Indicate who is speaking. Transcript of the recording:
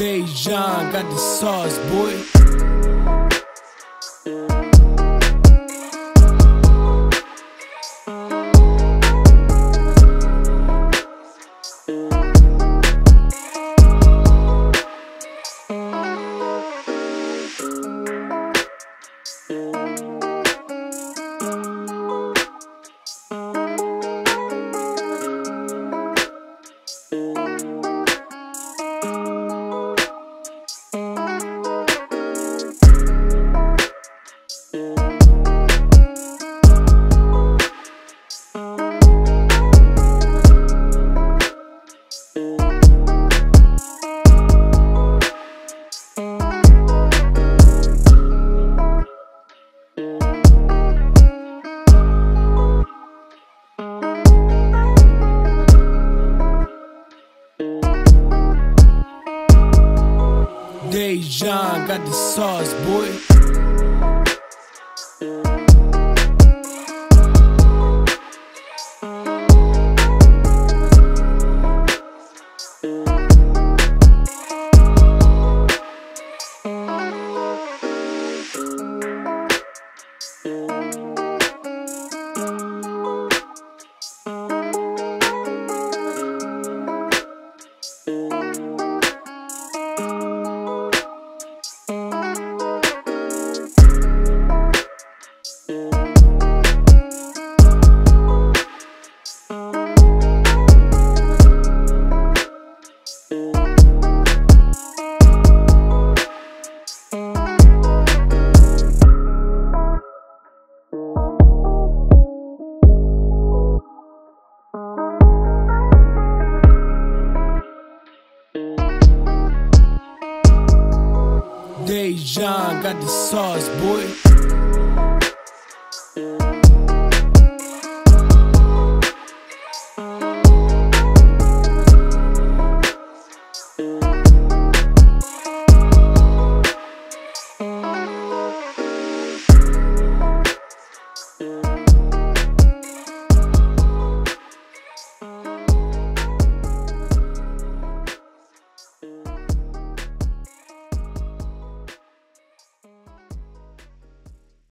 Speaker 1: Dejan got the sauce, boy. Dejan got the sauce, boy. Dejan got the sauce, boy.